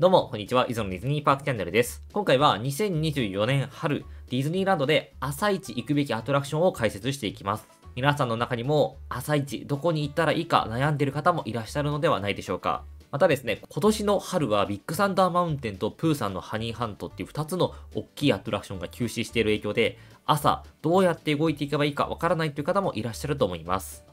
どうも、こんにちは。磯野ディズニーパークチャンネルです。今回は2024年春、ディズニーランドで朝一行くべきアトラクションを解説していきます。皆さんの中にも朝一どこに行ったらいいか悩んでいる方もいらっしゃるのではないでしょうか。またですね、今年の春はビッグサンダーマウンテンとプーさんのハニーハントっていう2つの大きいアトラクションが休止している影響で、朝どうやって動いていけばいいかわからないという方もいらっしゃると思います。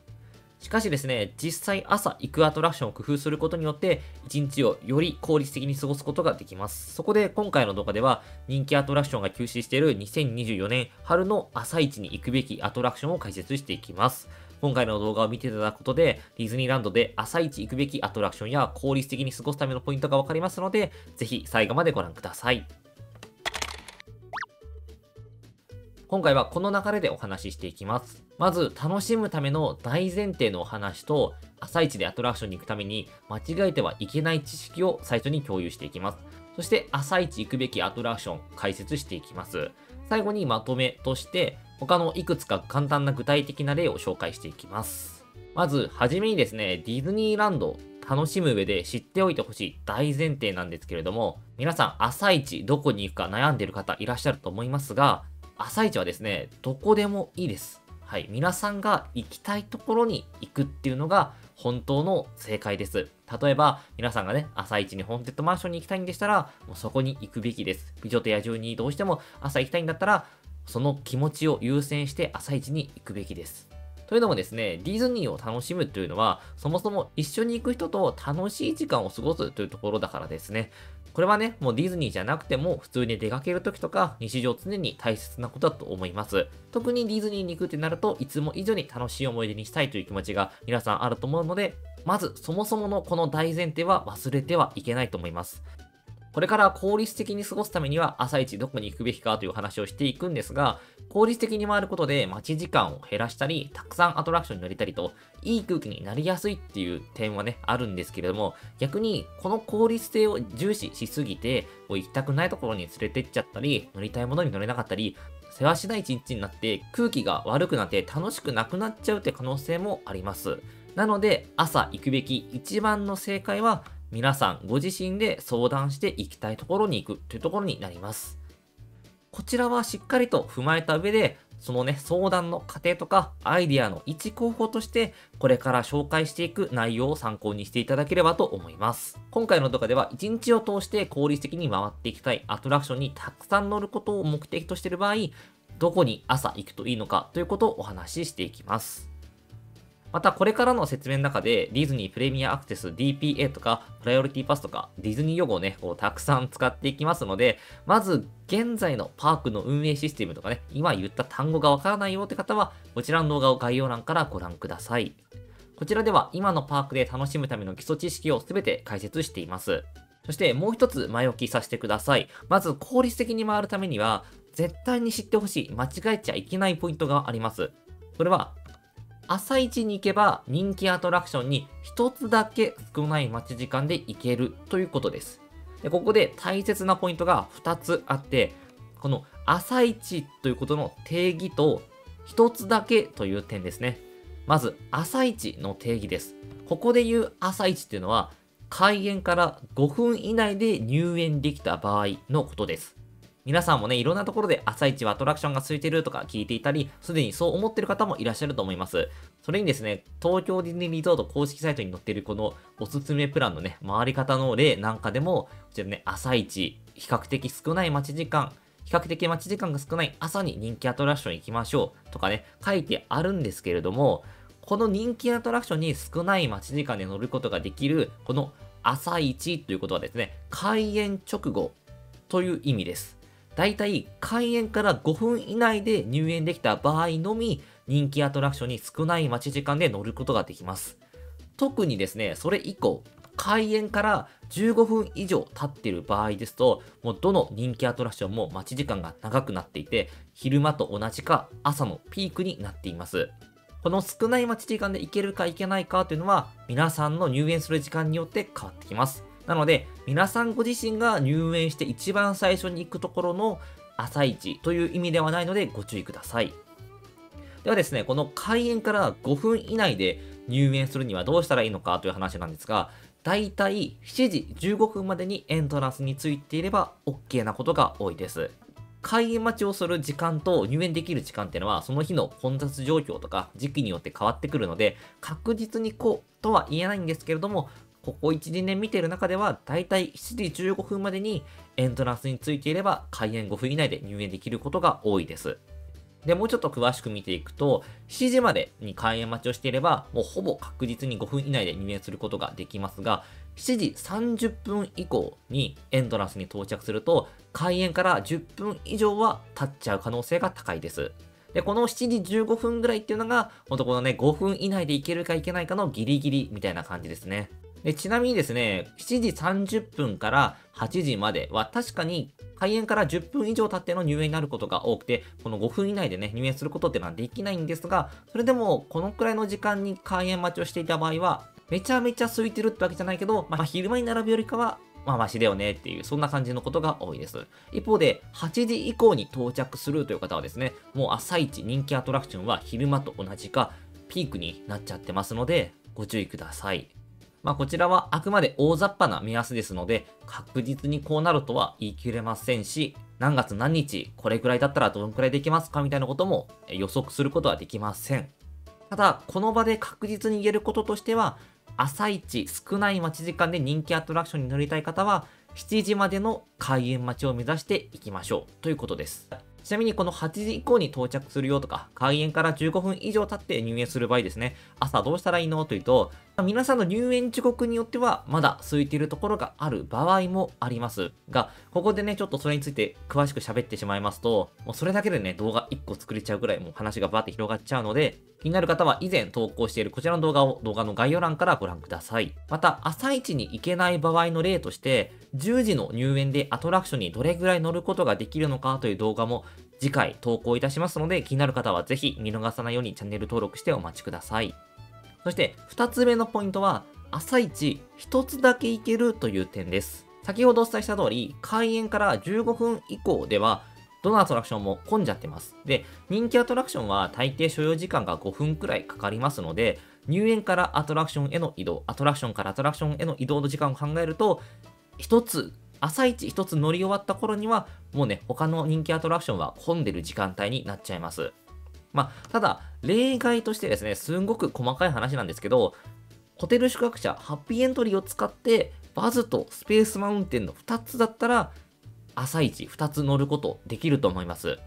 しかしですね、実際朝行くアトラクションを工夫することによって、一日をより効率的に過ごすことができます。そこで今回の動画では、人気アトラクションが休止している2024年春の朝市に行くべきアトラクションを解説していきます。今回の動画を見ていただくことで、ディズニーランドで朝一行くべきアトラクションや効率的に過ごすためのポイントがわかりますので、ぜひ最後までご覧ください。今回はこの流れでお話ししていきます。まず、楽しむための大前提のお話と、朝一でアトラクションに行くために間違えてはいけない知識を最初に共有していきます。そして、朝一行くべきアトラクション解説していきます。最後にまとめとして、他のいくつか簡単な具体的な例を紹介していきます。まず、はじめにですね、ディズニーランド楽しむ上で知っておいてほしい大前提なんですけれども、皆さん朝一どこに行くか悩んでいる方いらっしゃると思いますが、朝市はですね、どこでもいいです。はい。皆さんが行きたいところに行くっていうのが本当の正解です。例えば、皆さんがね、朝一にホーンテッドマンションに行きたいんでしたら、もうそこに行くべきです。美女と野獣にどうしても朝行きたいんだったら、その気持ちを優先して朝一に行くべきです。というのもですね、ディズニーを楽しむというのは、そもそも一緒に行く人と楽しい時間を過ごすというところだからですね。これはね、もうディズニーじゃなくても、普通に出かける時とか、日常常に大切なことだと思います。特にディズニーに行くってなると、いつも以上に楽しい思い出にしたいという気持ちが皆さんあると思うので、まずそもそものこの大前提は忘れてはいけないと思います。これから効率的に過ごすためには朝一どこに行くべきかという話をしていくんですが、効率的に回ることで待ち時間を減らしたり、たくさんアトラクションに乗れたりと、いい空気になりやすいっていう点はね、あるんですけれども、逆にこの効率性を重視しすぎて、もう行きたくないところに連れてっちゃったり、乗りたいものに乗れなかったり、世話しない一日になって空気が悪くなって楽しくなくなっちゃうって可能性もあります。なので、朝行くべき一番の正解は、皆さんご自身で相談して行きたいところに行くというところになります。こちらはしっかりと踏まえた上で、そのね、相談の過程とかアイディアの一候補として、これから紹介していく内容を参考にしていただければと思います。今回の動画では、1日を通して効率的に回っていきたいアトラクションにたくさん乗ることを目的としている場合、どこに朝行くといいのかということをお話ししていきます。またこれからの説明の中でディズニープレミアアクセス DPA とかプライオリティパスとかディズニー用語をね、こうたくさん使っていきますので、まず現在のパークの運営システムとかね、今言った単語がわからないよって方は、こちらの動画を概要欄からご覧ください。こちらでは今のパークで楽しむための基礎知識をすべて解説しています。そしてもう一つ前置きさせてください。まず効率的に回るためには、絶対に知ってほしい、間違えちゃいけないポイントがあります。それは朝一に行けば人気アトラクションに一つだけ少ない待ち時間で行けるということです。でここで大切なポイントが2つあって、この朝一ということの定義と一つだけという点ですね。まず朝一の定義です。ここで言う朝一っていうのは開園から5分以内で入園できた場合のことです。皆さんもね、いろんなところで朝一はアトラクションが空いてるとか聞いていたり、すでにそう思ってる方もいらっしゃると思います。それにですね、東京ディズニーリゾート公式サイトに載っているこのおすすめプランのね、回り方の例なんかでも、こちらね、朝一、比較的少ない待ち時間、比較的待ち時間が少ない朝に人気アトラクション行きましょうとかね、書いてあるんですけれども、この人気アトラクションに少ない待ち時間で乗ることができる、この朝一ということはですね、開園直後という意味です。だいたい開園から5分以内で入園できた場合のみ、人気アトラクションに少ない待ち時間で乗ることができます。特にですね、それ以降、開園から15分以上経っている場合ですと、もうどの人気アトラクションも待ち時間が長くなっていて、昼間と同じか朝のピークになっています。この少ない待ち時間で行けるか行けないかというのは、皆さんの入園する時間によって変わってきます。なので、皆さんご自身が入園して一番最初に行くところの朝一という意味ではないのでご注意ください。ではですね、この開園から5分以内で入園するにはどうしたらいいのかという話なんですが、だいたい7時15分までにエントランスについていれば OK なことが多いです。開園待ちをする時間と入園できる時間っていうのは、その日の混雑状況とか時期によって変わってくるので、確実にこうとは言えないんですけれども、ここ1、2年見てる中では、だいたい7時15分までにエントランスについていれば、開園5分以内で入園できることが多いです。で、もうちょっと詳しく見ていくと、7時までに開園待ちをしていれば、もうほぼ確実に5分以内で入園することができますが、7時30分以降にエントランスに到着すると、開園から10分以上は経っちゃう可能性が高いです。で、この7時15分ぐらいっていうのが、ほんとこのね、5分以内で行けるか行けないかのギリギリみたいな感じですね。でちなみにですね、7時30分から8時までは確かに開園から10分以上経っての入園になることが多くて、この5分以内でね、入園することってのはできないんですが、それでもこのくらいの時間に開園待ちをしていた場合は、めちゃめちゃ空いてるってわけじゃないけど、まあ、昼間に並ぶよりかは、まあ、マシだよねっていう、そんな感じのことが多いです。一方で、8時以降に到着するという方はですね、もう朝一人気アトラクションは昼間と同じか、ピークになっちゃってますので、ご注意ください。まあ、こちらはあくまで大雑把な目安ですので、確実にこうなるとは言い切れませんし、何月何日、これくらいだったらどのくらいできますかみたいなことも予測することはできません。ただ、この場で確実に言えることとしては、朝一少ない待ち時間で人気アトラクションに乗りたい方は、7時までの開園待ちを目指していきましょうということです。ちなみにこの8時以降に到着するよとか、開園から15分以上経って入園する場合ですね、朝どうしたらいいのというと、皆さんの入園時刻によってはまだ空いているところがある場合もありますが、ここでね、ちょっとそれについて詳しく喋ってしまいますと、もうそれだけでね、動画1個作れちゃうぐらいもう話がバーって広がっちゃうので、気になる方は以前投稿しているこちらの動画を動画の概要欄からご覧ください。また、朝一に行けない場合の例として、10時の入園でアトラクションにどれぐらい乗ることができるのかという動画も次回投稿いたしますので、気になる方はぜひ見逃さないようにチャンネル登録してお待ちください。そして2つ目のポイントは、朝一1つだけ行けるという点です。先ほどお伝えした通り、開園から15分以降では、どのアトラクションも混んじゃってます。で、人気アトラクションは大抵所要時間が5分くらいかかりますので、入園からアトラクションへの移動、アトラクションからアトラクションへの移動の時間を考えると、1つ朝一一つ乗り終わった頃には、もうね、他の人気アトラクションは混んでる時間帯になっちゃいます。まあ、ただ、例外としてですね、すんごく細かい話なんですけど、ホテル宿泊者、ハッピーエントリーを使って、バズとスペースマウンテンの2つだったら、朝一2つ乗ることできると思います。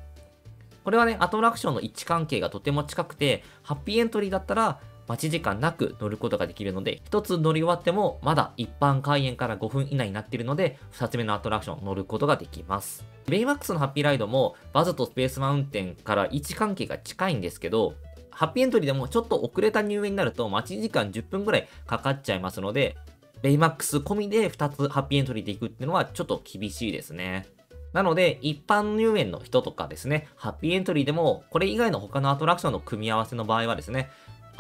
これはね、アトラクションの位置関係がとても近くて、ハッピーエントリーだったら、待ち時間なく乗ることができるので、1つ乗り終わってもまだ一般開園から5分以内になっているので、2つ目のアトラクション乗ることができます。ベイマックスのハッピーライドもバズとスペースマウンテンから位置関係が近いんですけど、ハッピーエントリーでもちょっと遅れた入園になると待ち時間10分ぐらいかかっちゃいますので、ベイマックス込みで2つハッピーエントリーで行くっていうのはちょっと厳しいですね。なので、一般入園の人とかですね、ハッピーエントリーでも、これ以外の他のアトラクションの組み合わせの場合はですね、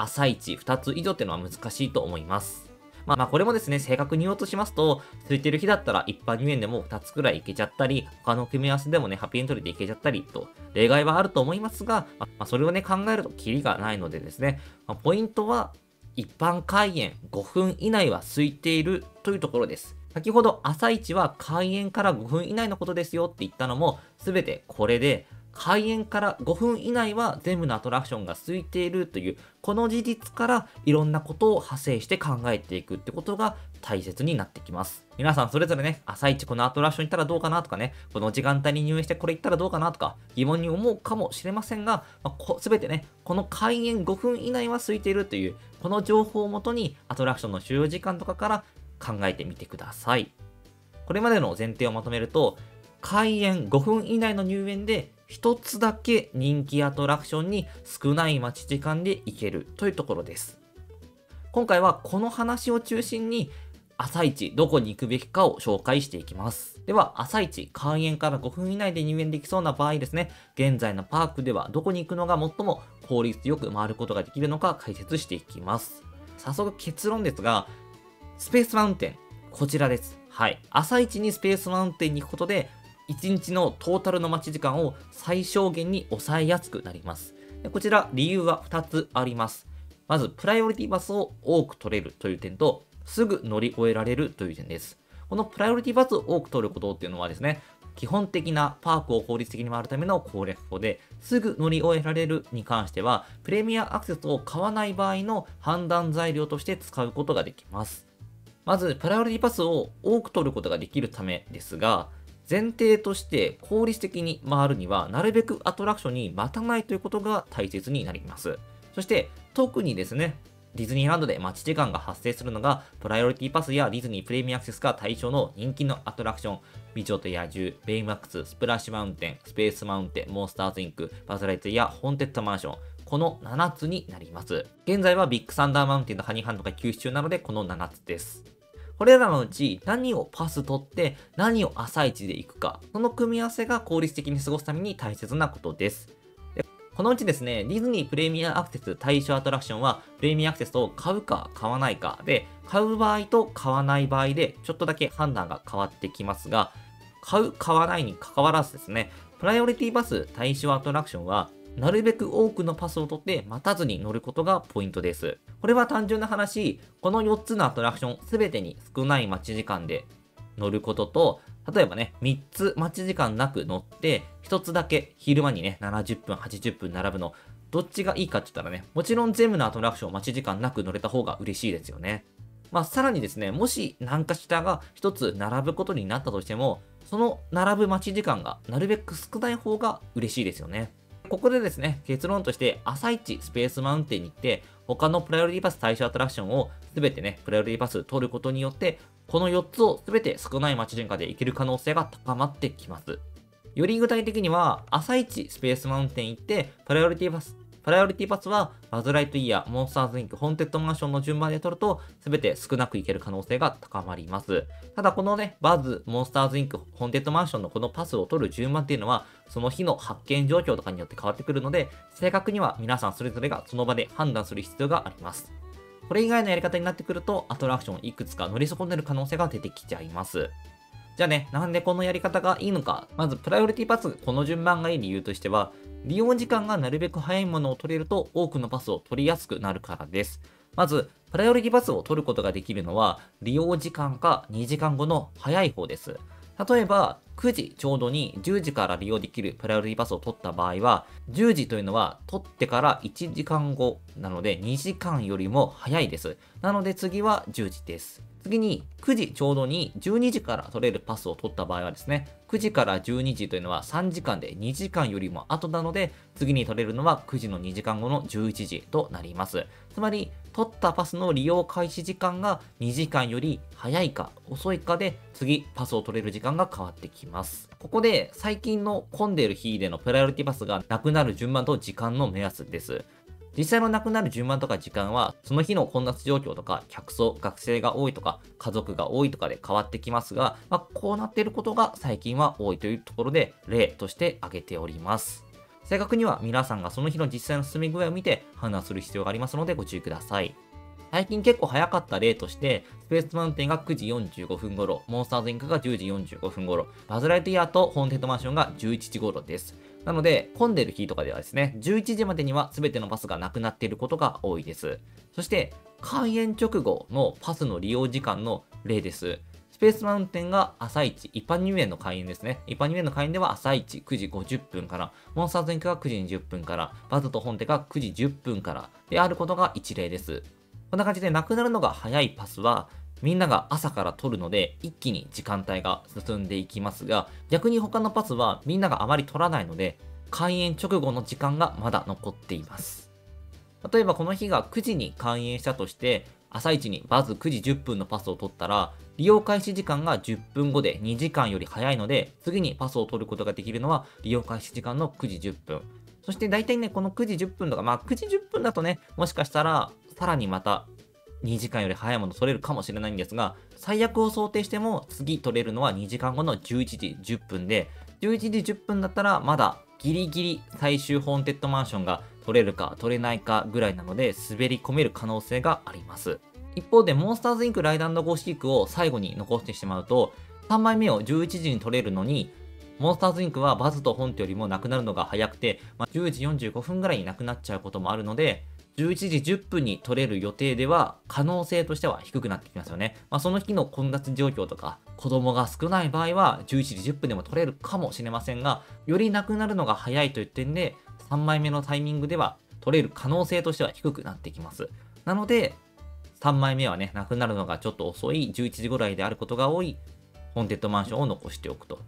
朝一2つ以上っていうのは難しいと思います。まあまあこれもですね、正確に言おうとしますと、空いてる日だったら一般入園でも2つくらいいけちゃったり、他の組み合わせでもね、ハッピーエントリーでいけちゃったりと、例外はあると思いますが、まあ、それをね、考えるとキリがないのでですね、まあ、ポイントは、一般開園5分以内は空いているというところです。先ほど朝一は開園から5分以内のことですよって言ったのも、すべてこれで、開園から5分以内は全部のアトラクションが空いているというこの事実からいろんなことを派生して考えていくってことが大切になってきます。皆さんそれぞれね、朝一このアトラクション行ったらどうかなとかね、この時間帯に入園してこれ行ったらどうかなとか疑問に思うかもしれませんが、まあ、全てね、この開園5分以内は空いているというこの情報をもとにアトラクションの使用時間とかから考えてみてください。これまでの前提をまとめると、開園5分以内の入園で一つだけ人気アトラクションに少ない待ち時間で行けるというところです。今回はこの話を中心に朝一どこに行くべきかを紹介していきます。では、朝一開園から5分以内で入園できそうな場合ですね、現在のパークではどこに行くのが最も効率よく回ることができるのか解説していきます。早速結論ですが、スペースマウンテン、こちらです。はい。朝一にスペースマウンテンに行くことで、1日のトータルの待ち時間を最小限に抑えやすくなります。こちら理由は2つあります。まず、プライオリティバスを多く取れるという点と、すぐ乗り終えられるという点です。このプライオリティバスを多く取ることっていうのはですね、基本的なパークを効率的に回るための攻略法で、すぐ乗り終えられるに関しては、プレミアアクセスを買わない場合の判断材料として使うことができます。まず、プライオリティパスを多く取ることができるためですが、前提として効率的に回るには、なるべくアトラクションに待たないということが大切になります。そして、特にですね、ディズニーランドで待ち時間が発生するのが、プライオリティパスやディズニープレミアアクセスが対象の人気のアトラクション、美女と野獣、ベイマックス、スプラッシュマウンテン、スペースマウンテン、モンスターズインク、バズライツやホーンテッドマンション、この7つになります。現在はビッグサンダーマウンテンとハニーハントが休止中なので、この7つです。これらのうち何をパス取って何を朝一で行くか、その組み合わせが効率的に過ごすために大切なことです。でこのうちですね、ディズニープレミアアクセス対象アトラクションは、プレミアアクセスを買うか買わないかで、買う場合と買わない場合で、ちょっとだけ判断が変わってきますが、買う、買わないに関わらずですね、プライオリティバス対象アトラクションは、なるべく多くのパスを取って待たずに乗ることがポイントです。これは単純な話、この4つのアトラクション全てに少ない待ち時間で乗ることと、例えばね、3つ待ち時間なく乗って、1つだけ昼間にね、70分、80分並ぶの、どっちがいいかって言ったらね、もちろん全部のアトラクション待ち時間なく乗れた方が嬉しいですよね。まあ、さらにですね、もし何かしらが1つ並ぶことになったとしても、その並ぶ待ち時間がなるべく少ない方が嬉しいですよね。ここでですね、結論として、朝一スペースマウンテンに行って、他のプライオリティパス対象アトラクションを全てね、プライオリティパス取ることによって、この4つを全て少ない待ち時間で行ける可能性が高まってきます。より具体的には、朝一スペースマウンテン行って、プライオリティパス、プライオリティパスは、バズライトイヤー、モンスターズインク、ホーンテッドマンションの順番で取ると、全て少なくいける可能性が高まります。ただ、このね、バズ、モンスターズインク、ホーンテッドマンションのこのパスを取る順番っていうのは、その日の発券状況とかによって変わってくるので、正確には皆さんそれぞれがその場で判断する必要があります。これ以外のやり方になってくると、アトラクションいくつか乗り損ねる可能性が出てきちゃいます。じゃあね、なんでこのやり方がいいのか。まず、プライオリティパス、この順番がいい理由としては、利用時間がなるべく早いものを取れると、多くのパスを取りやすくなるからです。まず、プライオリティパスを取ることができるのは、利用時間か2時間後の早い方です。例えば、9時ちょうどに10時から利用できるプライオリティパスを取った場合は、10時というのは取ってから1時間後なので2時間よりも早いです。なので次は10時です。次に9時ちょうどに12時から取れるパスを取った場合はですね、9時から12時というのは3時間で2時間よりも後なので、次に取れるのは9時の2時間後の11時となります。つまり、取ったパスの利用開始時間が2時間より早いか遅いかで次パスを取れる時間が変わってきます。ここで最近の混んでいる日でのプライオリティパスがなくなる順番と時間の目安です。実際のなくなる順番とか時間は、その日の混雑状況とか、客層、学生が多いとか、家族が多いとかで変わってきますが、まあ、こうなっていることが最近は多いというところで、例として挙げております。正確には皆さんがその日の実際の進み具合を見て判断する必要がありますのでご注意ください。最近結構早かった例として、スペースマウンテンが9時45分頃、モンスターズインクが10時45分頃、バズライトイヤーとホーンテッドマンションが11時頃です。なので、混んでる日とかではですね、11時までには全てのパスがなくなっていることが多いです。そして、開園直後のパスの利用時間の例です。スペースマウンテンが朝一、一般入園の開園ですね。一般入園の開園では朝一9時50分から、モンスターズインクが9時20分から、バズと本手が9時10分からであることが一例です。こんな感じでなくなるのが早いパスは、みんなが朝から取るので、一気に時間帯が進んでいきますが、逆に他のパスはみんながあまり取らないので、開園直後の時間がまだ残っています。例えばこの日が9時に開園したとして、朝一にバズ9時10分のパスを取ったら、利用開始時間が10分後で2時間より早いので、次にパスを取ることができるのは利用開始時間の9時10分。そして大体ね、この9時10分とか、まあ9時10分だとね、もしかしたらさらにまた2時間より早いもの取れるかもしれないんですが、最悪を想定しても次取れるのは2時間後の11時10分で、11時10分だったらまだギリギリ最終ホーンテッドマンションが取れるか取れないかぐらいなので滑り込める可能性があります。一方でモンスターズインクライダンドゴーシークを最後に残してしまうと3枚目を11時に取れるのにモンスターズインクはバズと本体よりもなくなるのが早くて、まあ、10時45分ぐらいになくなっちゃうこともあるので11時10分に取れる予定では可能性としては低くなってきますよね。まあ、その日の混雑状況とか子供が少ない場合は11時10分でも取れるかもしれませんが、よりなくなるのが早いという点で3枚目のタイミングでは取れる可能性としては低くなってきます。なので、3枚目はね、なくなるのがちょっと遅い11時ぐらいであることが多いホーンテッドマンションを残しておくと。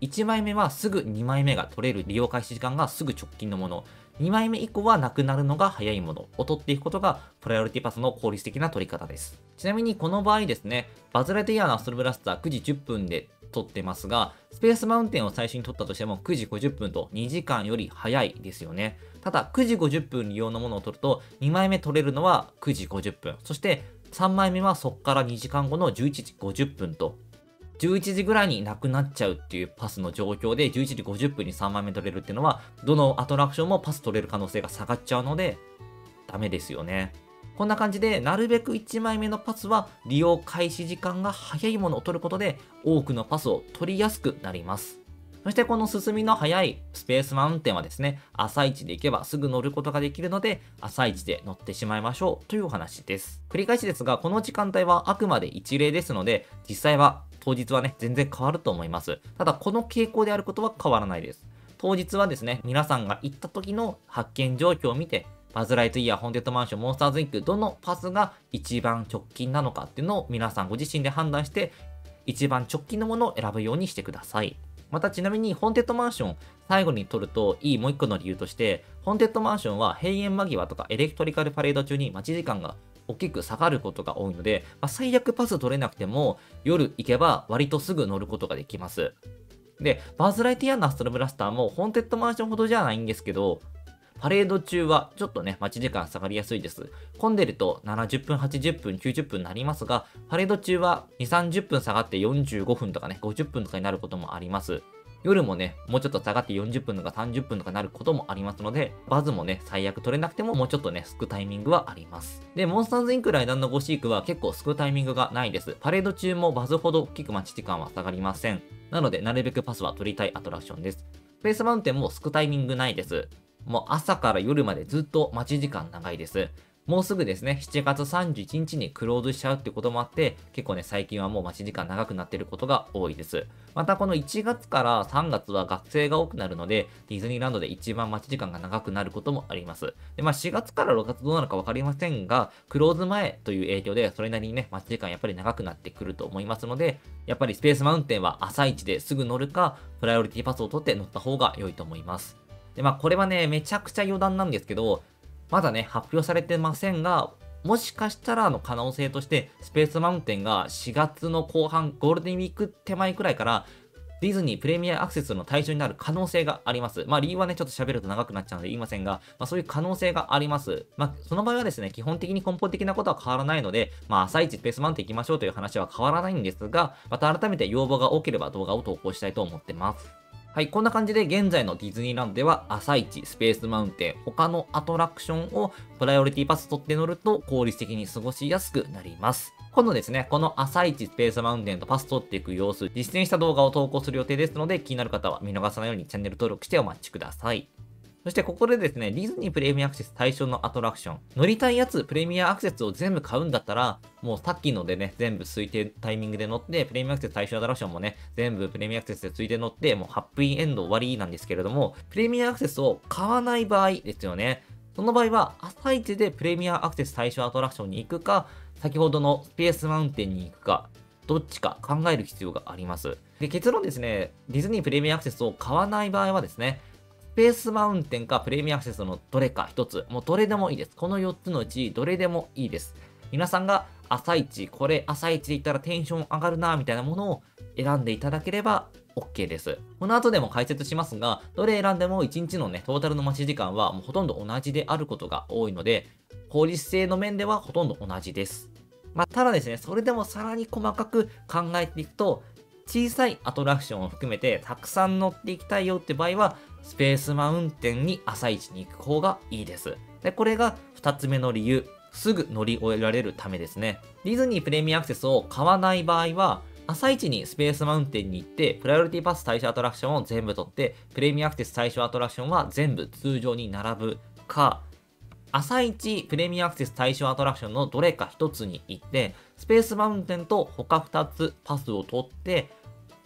1枚目はすぐ2枚目が取れる利用開始時間がすぐ直近のもの。2枚目以降はなくなるのが早いものを取っていくことがプライオリティパスの効率的な取り方です。ちなみにこの場合ですね、バズレテイヤーのアストロブラスター9時10分で取ってますが、スペースマウンテンを最初に取ったとしても9時50分と2時間より早いですよね。ただ9時50分利用のものを取ると2枚目取れるのは9時50分。そして3枚目はそこから2時間後の11時50分と11時ぐらいになくなっちゃうっていうパスの状況で、11時50分に3枚目取れるっていうのは、どのアトラクションもパス取れる可能性が下がっちゃうので、ダメですよね。こんな感じで、なるべく1枚目のパスは利用開始時間が早いものを取ることで、多くのパスを取りやすくなります。そしてこの進みの速いスペースマウンテンはですね、朝一で行けばすぐ乗ることができるので、朝一で乗ってしまいましょうというお話です。繰り返しですが、この時間帯はあくまで一例ですので、実際は当日はね、全然変わると思います。ただ、この傾向であることは変わらないです。当日はですね、皆さんが行った時の発券状況を見て、バズ・ライトイヤー、ホンテッドマンション、モンスターズ・インク、どのパスが一番直近なのかっていうのを皆さんご自身で判断して、一番直近のものを選ぶようにしてください。またちなみに、ホンテッドマンション、最後に取るといいもう一個の理由として、ホンテッドマンションは閉園間際とかエレクトリカルパレード中に待ち時間が大きく下がることが多いので、まあ、最悪パス取れなくても、夜行けば割とすぐ乗ることができます。で、バーズライトイヤーのアストロブラスターも、ホーンテッドマンションほどじゃないんですけど、パレード中はちょっとね、待ち時間下がりやすいです。混んでると70分、80分、90分になりますが、パレード中は2、30分下がって45分とかね、50分とかになることもあります。夜もね、もうちょっと下がって40分とか30分とかなることもありますので、バズもね、最悪取れなくてももうちょっとね、すくタイミングはあります。で、モンスターズインクライダンのゴシークは結構すくタイミングがないです。パレード中もバズほど大きく待ち時間は下がりません。なので、なるべくパスは取りたいアトラクションです。スペースマウンテンもすくタイミングないです。もう朝から夜までずっと待ち時間長いです。もうすぐですね、7月31日にクローズしちゃうってこともあって、結構ね、最近はもう待ち時間長くなってることが多いです。またこの1月から3月は学生が多くなるので、ディズニーランドで一番待ち時間が長くなることもあります。で、まあ4月から6月どうなるかわかりませんが、クローズ前という影響で、それなりにね、待ち時間やっぱり長くなってくると思いますので、やっぱりスペースマウンテンは朝一ですぐ乗るか、プライオリティパスを取って乗った方が良いと思います。で、まあこれはね、めちゃくちゃ余談なんですけど、まだね、発表されてませんが、もしかしたらの可能性として、スペースマウンテンが4月の後半、ゴールデンウィーク手前くらいから、ディズニープレミアアクセスの対象になる可能性があります。まあ理由はね、ちょっと喋ると長くなっちゃうので言いませんが、まあそういう可能性があります。まあその場合はですね、基本的に根本的なことは変わらないので、まあ朝一スペースマウンテン行きましょうという話は変わらないんですが、また改めて要望が多ければ動画を投稿したいと思ってます。はい、こんな感じで現在のディズニーランドでは朝市スペースマウンテン、他のアトラクションをプライオリティパス取って乗ると効率的に過ごしやすくなります。今度ですね、この朝一スペースマウンテンとパス取っていく様子、実践した動画を投稿する予定ですので、気になる方は見逃さないようにチャンネル登録してお待ちください。そしてここでですね、ディズニープレミアアクセス対象のアトラクション。乗りたいやつ、プレミアアクセスを全部買うんだったら、もうさっきのでね、全部推定タイミングで乗って、プレミアアクセス対象アトラクションもね、全部プレミアアクセスでついて乗って、もうハッピーエンド終わりなんですけれども、プレミアアクセスを買わない場合ですよね。その場合は、朝一でプレミアアクセス対象アトラクションに行くか、先ほどのスペースマウンテンに行くか、どっちか考える必要があります。で、結論ですね、ディズニープレミアアクセスを買わない場合はですね、ペースマウンテンかプレミアアクセスのどれか一つ、もうどれでもいいです。この4つのうちどれでもいいです。皆さんが朝一、これ朝一で言ったらテンション上がるなみたいなものを選んでいただければ OK です。この後でも解説しますが、どれ選んでも1日のね、トータルの待ち時間はもうほとんど同じであることが多いので、効率性の面ではほとんど同じです。まあ、ただですね、それでもさらに細かく考えていくと、小さいアトラクションを含めてたくさん乗っていきたいよって場合は、スペースマウンテンに朝一に行く方がいいです。で、これが2つ目の理由。すぐ乗り終えられるためですね。ディズニープレミアアクセスを買わない場合は、朝一にスペースマウンテンに行って、プライオリティパス対象アトラクションを全部取って、プレミアアクセス対象アトラクションは全部通常に並ぶか、朝一プレミアアクセス対象アトラクションのどれか1つに行って、スペースマウンテンと他2つパスを取って、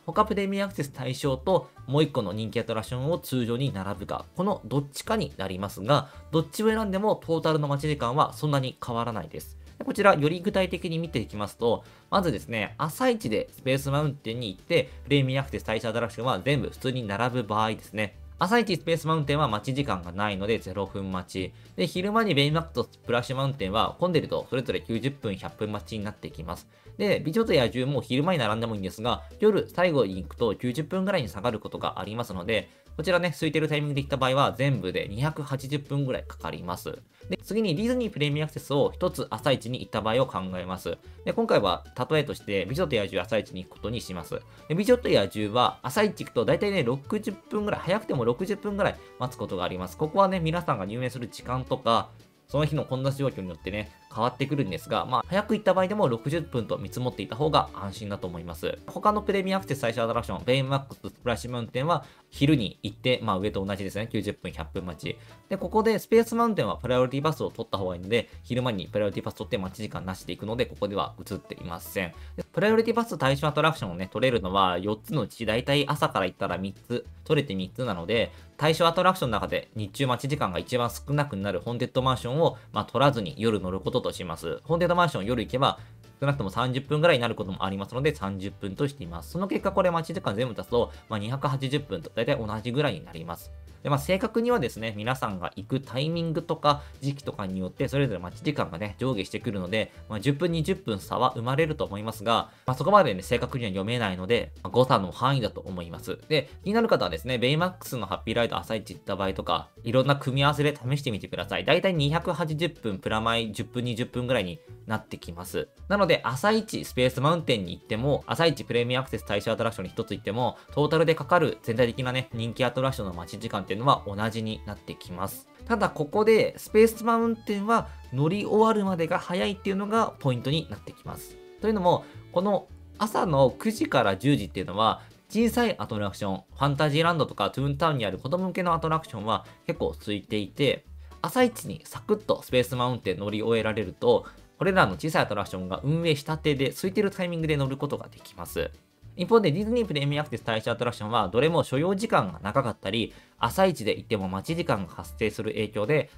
他プレミアアクセス対象ともう1個の人気アトラクションを通常に並ぶか、このどっちかになりますが、どっちを選んでもトータルの待ち時間はそんなに変わらないです。こちら、より具体的に見ていきますと、まずですね、朝一でスペースマウンテンに行って、プレミアアクセス対象アトラクションは全部普通に並ぶ場合ですね。朝一スペースマウンテンは待ち時間がないので0分待ち。で、昼間にベイマックとスプラッシュマウンテンは混んでるとそれぞれ90分、100分待ちになってきます。で、美女と野獣も昼間に並んでもいいんですが、夜最後に行くと90分ぐらいに下がることがありますので、こちらね、空いてるタイミングで行った場合は全部で280分ぐらいかかります。で、次にディズニープレミアアクセスを1つ朝一に行った場合を考えます。で、今回は例えとして美女と野獣朝一に行くことにします。で、美女と野獣は朝一行くと大体ね、60分ぐらい、早くても60分ぐらい待つことがあります。ここはね、皆さんが入園する時間とか、その日の混雑状況によってね、変わってくるんですが、まあ、早く行った場合でも60分と見積もっていた方が安心だと思います。他のプレミアアクセス最初アトラクション、ベイマックススプラッシュマウンテンは昼に行って、まあ上と同じですね、90分、100分待ち。で、ここでスペースマウンテンはプライオリティバスを取った方がいいので、昼間にプライオリティバス取って待ち時間なしで行くので、ここでは映っていません。プライオリティバス対象アトラクションをね、取れるのは4つのうち、だいたい朝から行ったら3つ、取れて3つなので、対象アトラクションの中で日中待ち時間が一番少なくなるホンテッドマンションを、まあ、取らずに夜乗ることとします。ホンテッドマンション夜行けば、少なくとも30分ぐらいになることもありますので、30分としています。その結果、これ待ち時間全部足すと、まあ、280分と大体同じぐらいになります。で、まあ、正確にはですね、皆さんが行くタイミングとか時期とかによって、それぞれ待ち時間がね、上下してくるので、まあ、10分、20分差は生まれると思いますが、まあ、そこまでね、正確には読めないので、まあ、誤差の範囲だと思います。で、気になる方はですね、ベイマックスのハッピーライド朝一行った場合とか、いろんな組み合わせで試してみてください。だいたい280分プラマイ10分、20分ぐらいになってきます。なので、で朝一スペースマウンテンに行っても、朝一プレミアアクセス対象アトラクションに1つ行っても、トータルでかかる全体的なね、人気アトラクションの待ち時間っていうのは同じになってきます。ただここでスペースマウンテンは乗り終わるまでが早いっていうのがポイントになってきます。というのも、この朝の9時から10時っていうのは小さいアトラクション、ファンタジーランドとかトゥーンタウンにある子供向けのアトラクションは結構空いていて、朝一にサクッとスペースマウンテン乗り終えられると、これらの小さいアトラクションが運営したてで空いてるタイミングで乗ることができます。一方でディズニープレミアアクセス対象アトラクションはどれも所要時間が長かったり、朝一で行っても待ち時間が発生する影響で、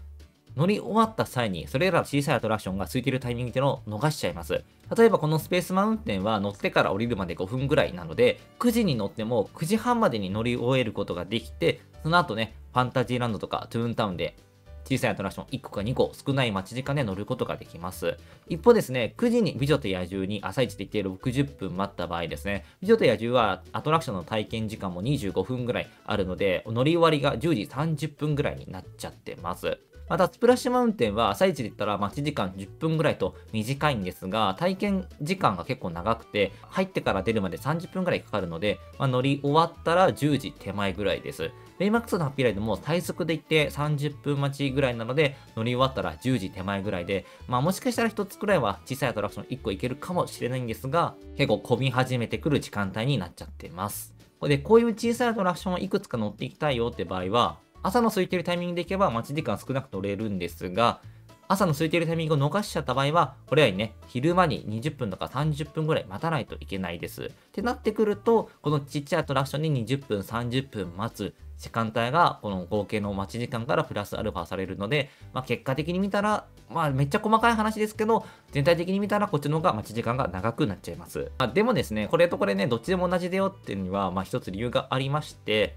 乗り終わった際にそれら小さいアトラクションが空いてるタイミングっていうのを逃しちゃいます。例えばこのスペースマウンテンは乗ってから降りるまで5分ぐらいなので、9時に乗っても9時半までに乗り終えることができて、その後ね、ファンタジーランドとかトゥーンタウンで小さいアトラクション1個か2個少ない待ち時間で乗ることができます。一方ですね、9時に美女と野獣に朝一で行って60分待った場合ですね、美女と野獣はアトラクションの体験時間も25分ぐらいあるので、乗り終わりが10時30分ぐらいになっちゃってます。また、スプラッシュマウンテンは朝一で言ったら待ち時間10分ぐらいと短いんですが、体験時間が結構長くて、入ってから出るまで30分ぐらいかかるので、まあ、乗り終わったら10時手前ぐらいです。ベイマックスのハッピーライドも最速で行って30分待ちぐらいなので、乗り終わったら10時手前ぐらいで、まあもしかしたら1つくらいは小さいアトラクション1個行けるかもしれないんですが、結構混み始めてくる時間帯になっちゃってます。で、こういう小さいアトラクションをいくつか乗っていきたいよって場合は、朝の空いてるタイミングで行けば待ち時間少なく乗れるんですが、朝の空いているタイミングを逃しちゃった場合は、これはね、昼間に20分とか30分ぐらい待たないといけないです。ってなってくると、このちっちゃいアトラクションに20分、30分待つ時間帯が、この合計の待ち時間からプラスアルファされるので、まあ、結果的に見たら、まあ、めっちゃ細かい話ですけど、全体的に見たらこっちの方が待ち時間が長くなっちゃいます。まあ、でもですね、これとこれね、どっちでも同じだよっていうには、まあ、一つ理由がありまして、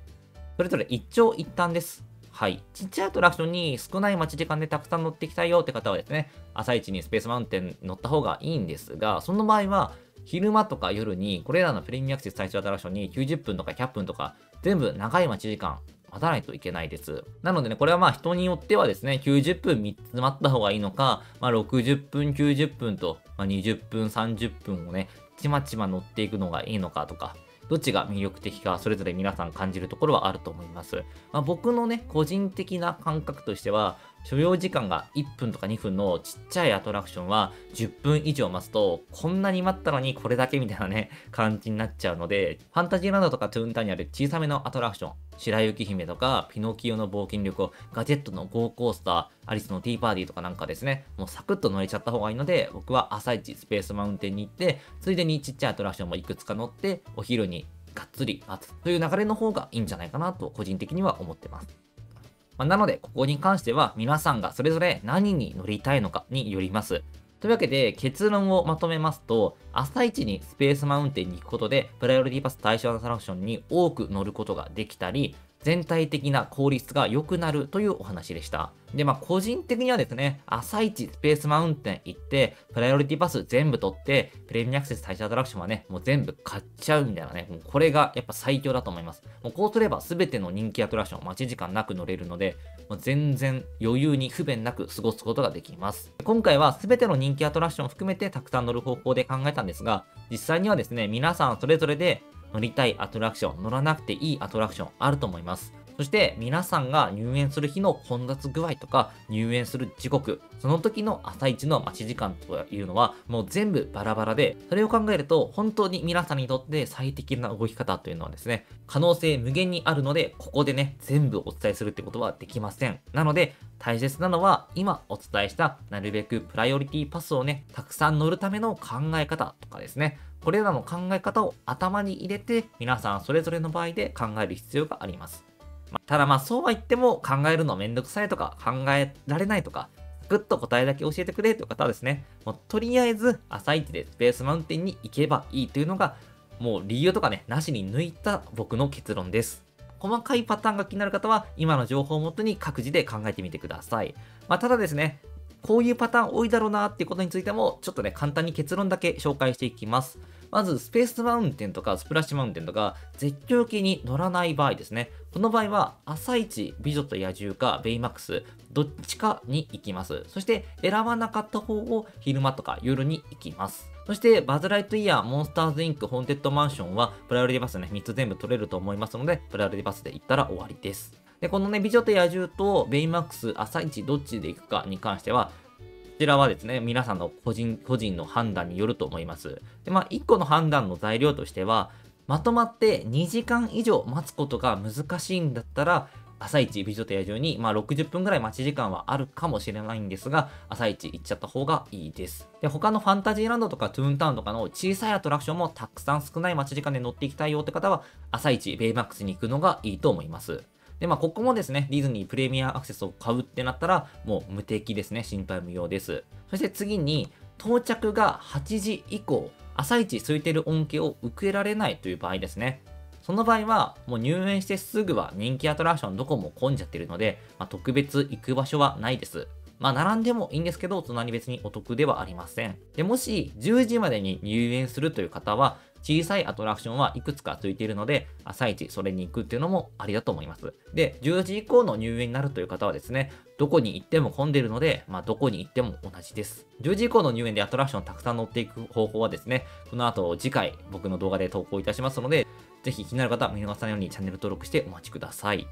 それぞれ一長一短です。はい。ちっちゃいアトラクションに少ない待ち時間でたくさん乗っていきたいよって方はですね、朝一にスペースマウンテン乗った方がいいんですが、その場合は、昼間とか夜にこれらのプレミアアクセス対象アトラクションに90分とか100分とか全部長い待ち時間待たないといけないです。なのでね、これはまあ人によってはですね、90分3つ待った方がいいのか、まあ、60分、90分と、まあ、20分、30分をね、ちまちま乗っていくのがいいのかとか、どっちが魅力的か、それぞれ皆さん感じるところはあると思います。まあ、僕のね、個人的な感覚としては、所要時間が1分とか2分のちっちゃいアトラクションは10分以上待つと、こんなに待ったのにこれだけみたいなね、感じになっちゃうので、ファンタジーランドとかトゥーンタウンにある小さめのアトラクション、白雪姫とか、ピノキオの冒険旅行、ガジェットのゴーコースター、アリスのティーパーティーとかなんかですね、もうサクッと乗れちゃった方がいいので、僕は朝一スペースマウンテンに行って、ついでにちっちゃいアトラクションもいくつか乗って、お昼にがっつり待つという流れの方がいいんじゃないかなと個人的には思ってます。まあ、なので、ここに関しては皆さんがそれぞれ何に乗りたいのかによります。というわけで結論をまとめますと、朝一にスペースマウンテンに行くことで、プライオリティパス対象アトラクションに多く乗ることができたり、全体的な効率が良くなるというお話でした。で、まあ、個人的にはですね、朝一スペースマウンテン行って、プライオリティパス全部取って、プレミアアクセス対象アトラクションはね、もう全部買っちゃうみたいなね、もうこれがやっぱ最強だと思います。もうこうすれば全ての人気アトラクション待ち時間なく乗れるので、もう全然余裕に不便なく過ごすことができます。今回は全ての人気アトラクションを含めてたくさん乗る方法で考えたんですが、実際にはですね、皆さんそれぞれで乗りたいアトラクション、乗らなくていいアトラクションあると思います。そして皆さんが入園する日の混雑具合とか入園する時刻、その時の朝一の待ち時間というのはもう全部バラバラで、それを考えると本当に皆さんにとって最適な動き方というのはですね、可能性無限にあるので、ここでね、全部お伝えするってことはできません。なので、大切なのは今お伝えしたなるべくプライオリティパスをね、たくさん乗るための考え方とかですね、これらの考え方を頭に入れて皆さんそれぞれの場合で考える必要があります。ただまあそうは言っても考えるのめんどくさいとか考えられないとか、ぐっと答えだけ教えてくれという方はですね、もうとりあえず朝一でスペースマウンテンに行けばいいというのが、もう理由とかね、なしに抜いた僕の結論です。細かいパターンが気になる方は、今の情報をもとに各自で考えてみてください。まあ、ただですね、こういうパターン多いだろうなっていうことについても、ちょっとね、簡単に結論だけ紹介していきます。まず、スペースマウンテンとかスプラッシュマウンテンとか、絶叫系に乗らない場合ですね。この場合は、朝一、美女と野獣か、ベイマックス、どっちかに行きます。そして、選ばなかった方を昼間とか夜に行きます。そして、バズ・ライトイヤー、モンスターズ・インク、ホーンテッド・マンションは、プライオリティパスね、3つ全部取れると思いますので、プライオリティパスで行ったら終わりです。で、このね、美女と野獣とベイマックス、朝一どっちで行くかに関しては、こちらはですね、皆さんの個人、個人の判断によると思います。で、まあ、1個の判断の材料としては、まとまって2時間以上待つことが難しいんだったら、朝一美女と野獣に、まあ、60分ぐらい待ち時間はあるかもしれないんですが、朝一行っちゃった方がいいです。で、他のファンタジーランドとかトゥーンタウンとかの小さいアトラクションもたくさん少ない待ち時間で乗っていきたいよって方は、朝一ベイマックスに行くのがいいと思います。で、まあ、ここもですね、ディズニープレミアアクセスを買うってなったら、もう無敵ですね。心配無用です。そして次に、到着が8時以降、朝一空いてる恩恵を受けられないという場合ですね。その場合は、もう入園してすぐは人気アトラクションどこも混んじゃってるので、まあ、特別行く場所はないです。まあ、並んでもいいんですけど、隣別にお得ではありません。で、もし、10時までに入園するという方は、小さいアトラクションはいくつかついているので、朝一それに行くっていうのもありだと思います。で、10時以降の入園になるという方はですね、どこに行っても混んでいるので、まあ、どこに行っても同じです。10時以降の入園でアトラクションたくさん乗っていく方法はですね、この後次回僕の動画で投稿いたしますので、ぜひ気になる方は見逃さないようにチャンネル登録してお待ちください。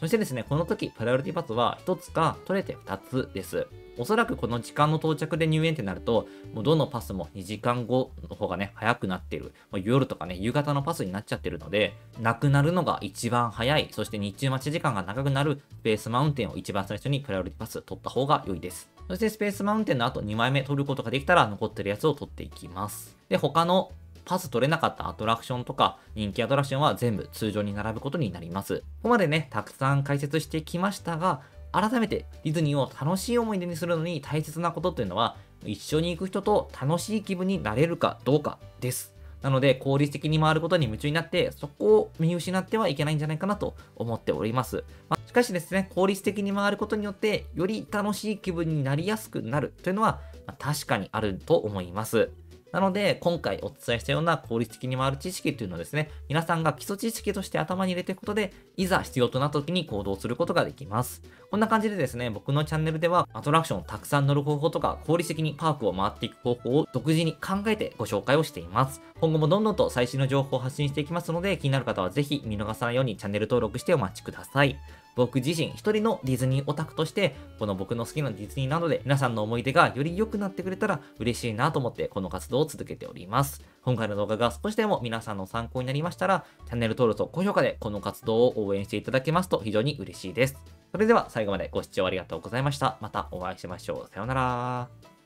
そしてですね、この時、プライオリティパスは1つか取れて2つです。おそらくこの時間の到着で入園ってなると、もうどのパスも2時間後の方がね、早くなってる。もう夜とかね、夕方のパスになっちゃってるので、なくなるのが一番早い、そして日中待ち時間が長くなるスペースマウンテンを一番最初にプライオリティパス取った方が良いです。そしてスペースマウンテンの後2枚目取ることができたら残ってるやつを取っていきます。で、他のパス取れなかったアトラクションとか人気アトラクションは全部通常に並ぶことになります。ここまでね、たくさん解説してきましたが、改めてディズニーを楽しい思い出にするのに大切なことっていうのは、一緒に行く人と楽しい気分になれるかどうかです。なので、効率的に回ることに夢中になって、そこを見失ってはいけないんじゃないかなと思っております。まあ、しかしですね、効率的に回ることによって、より楽しい気分になりやすくなるというのは、まあ、確かにあると思います。なので、今回お伝えしたような効率的に回る知識っていうのをですね、皆さんが基礎知識として頭に入れていくことで、いざ必要となった時に行動することができます。こんな感じでですね、僕のチャンネルでは、アトラクションをたくさん乗る方法とか、効率的にパークを回っていく方法を独自に考えてご紹介をしています。今後もどんどんと最新の情報を発信していきますので、気になる方はぜひ見逃さないようにチャンネル登録してお待ちください。僕自身一人のディズニーオタクとして、この僕の好きなディズニーなどで皆さんの思い出がより良くなってくれたら嬉しいなと思ってこの活動を続けております。今回の動画が少しでも皆さんの参考になりましたら、チャンネル登録と高評価でこの活動を応援していただけますと非常に嬉しいです。それでは最後までご視聴ありがとうございました。またお会いしましょう。さようなら。